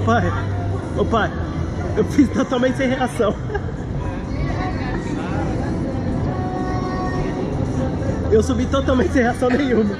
Pai, ô pai, eu fiz totalmente sem reação. Eu subi totalmente sem reação nenhuma.